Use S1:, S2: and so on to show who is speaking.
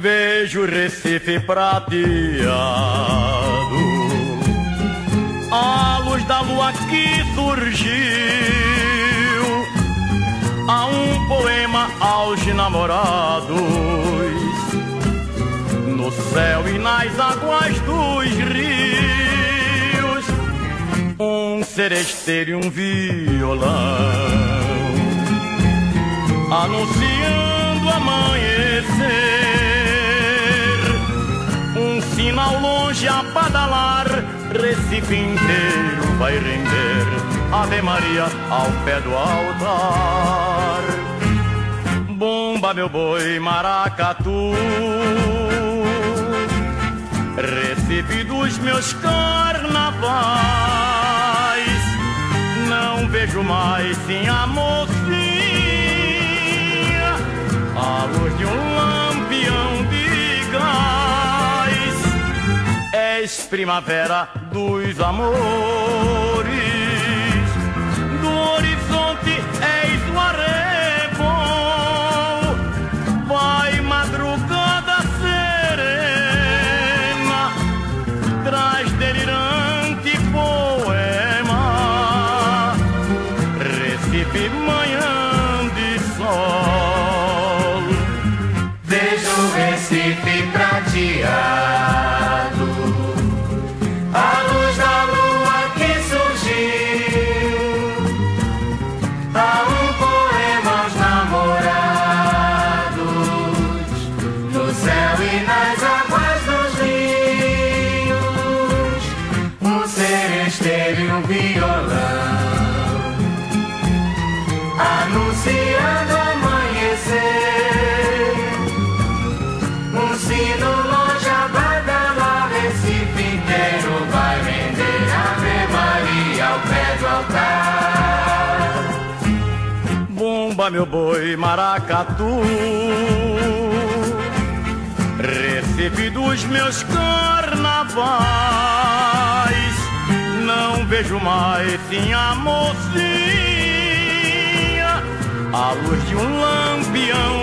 S1: Vejo Recife prateado A luz da lua que surgiu Há um poema aos namorados No céu e nas Um seresteiro e um violão Anunciando amanhecer ao longe a padalar, Recife inteiro vai render Ave Maria ao pé do altar. Bomba meu boi maracatu, Recife dos meus carnavais. Vejo mais sim a mocinha, a luz de um lampião de gás és primavera dos amores.
S2: Prateado
S1: meu boi maracatu. Recebi dos meus carnavais, não vejo mais sim a mocinha, a luz de um lampião